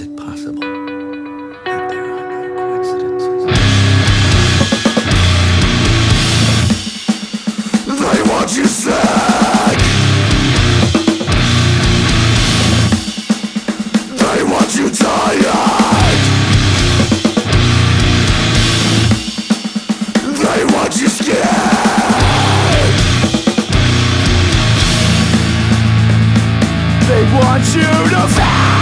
Is it possible that there are no coincidences? They want you sick They want you tired. They want you scared. They want you to fail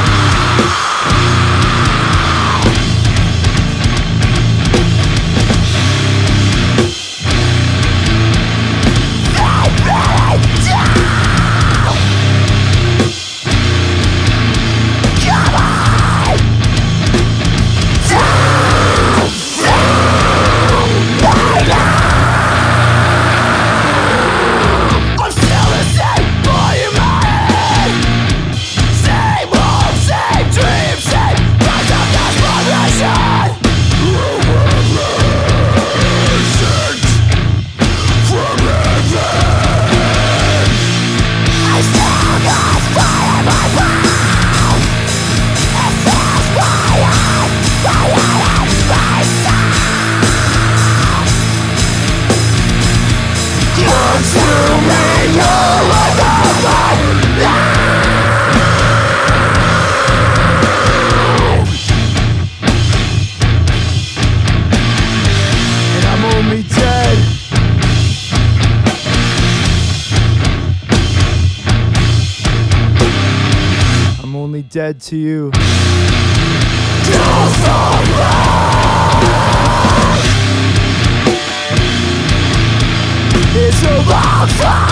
dead to you. It's a long fall